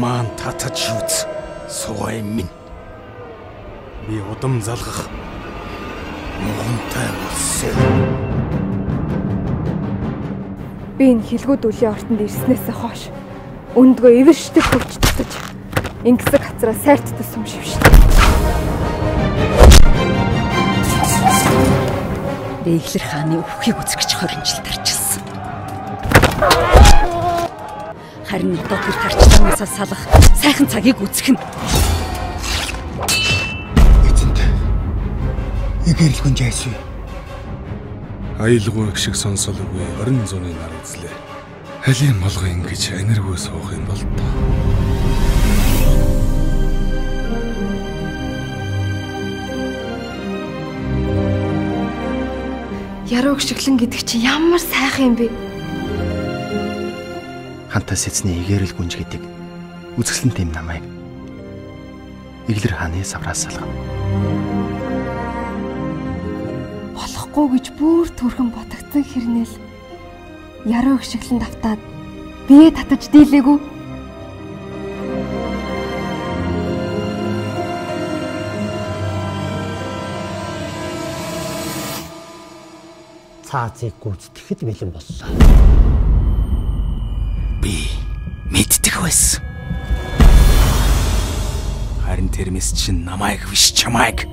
бодож үз. Сугай минь. Би удам залгах муунтай болсон. Би энэ хилгүүд үлийн ортонд ирснээсээ хойш өндгөө эвэршдэг хөвч татаж ингэсэг хацраа сайрттай сум шившдэг. Бэглэр хааны өвхийг үзэгч 20 жил тарчилсан. Харин одоо тэр тарчлаанаас салах сайхан цагийг үзэх нь Эзэнт. Игэрэлгүй жайсвэ. аялгүй шиг сонсол үгүй 20 зууны нар үзлээ. Халийн молго ингэж энергүй суух юм бол тоо. Яруу гიშглэн гэдэг чинь ямар сайхан юм бэ? Хантас эзний игэрэл гүнж гэдэг үзэсгэлэн тэм намайг Иглэр хааны савраас салгана. Болохгүй гэж бүр төрхөн ботогдсон хэрнээл яруу гიშглэн давтаад бие татаж дийлээгүй. цаазыг гүйцэтгэхэд бэлэн боллоо. Би мэддэг байсан. Харин тэрмэс чинь намайг биш чамайг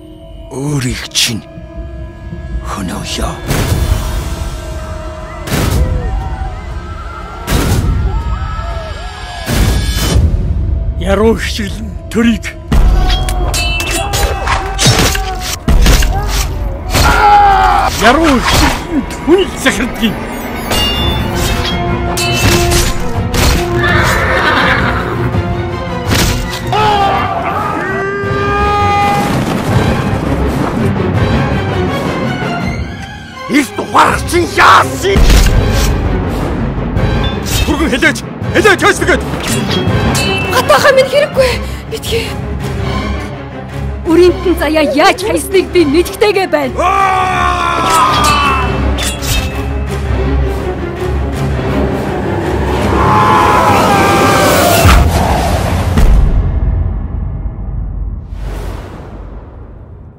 өөрийг чинь хөнөөё. Яруу хичэглэн төрийг Яруу хичэглэн хүн захирдгийг Их тухаарчин яасан? Түргэн хэлээч. Хэлээч хөөсгöd. Хатаахаа минь хэрэггүй. Битгий. Үрийнтэн заяа яаж хайсныг би мэдхтэйгээ байна.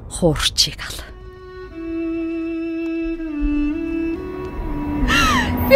Хуурчиг ал. Би